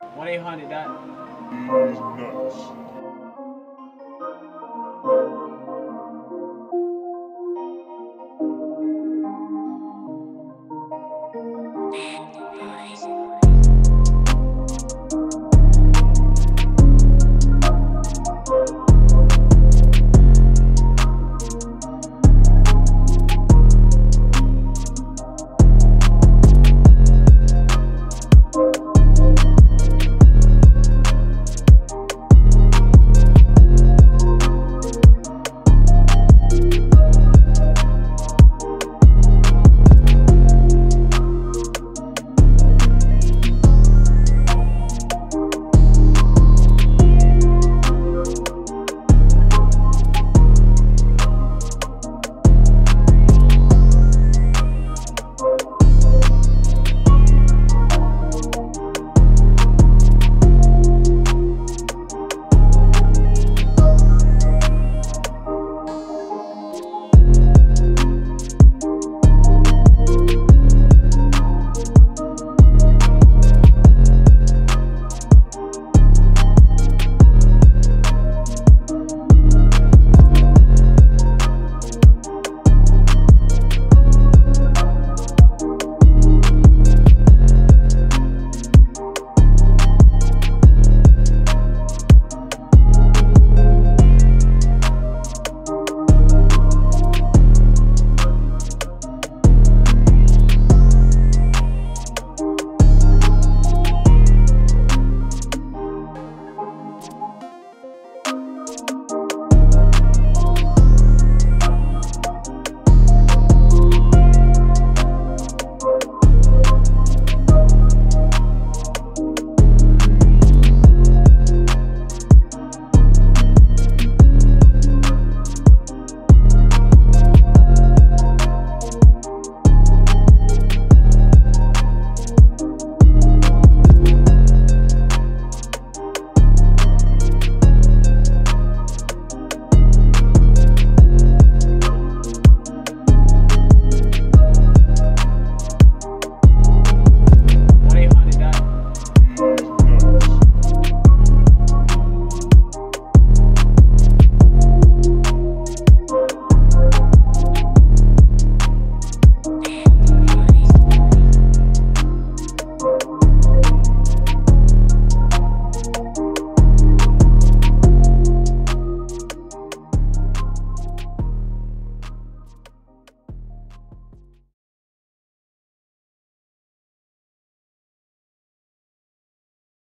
1 800 dot. that. These nuts.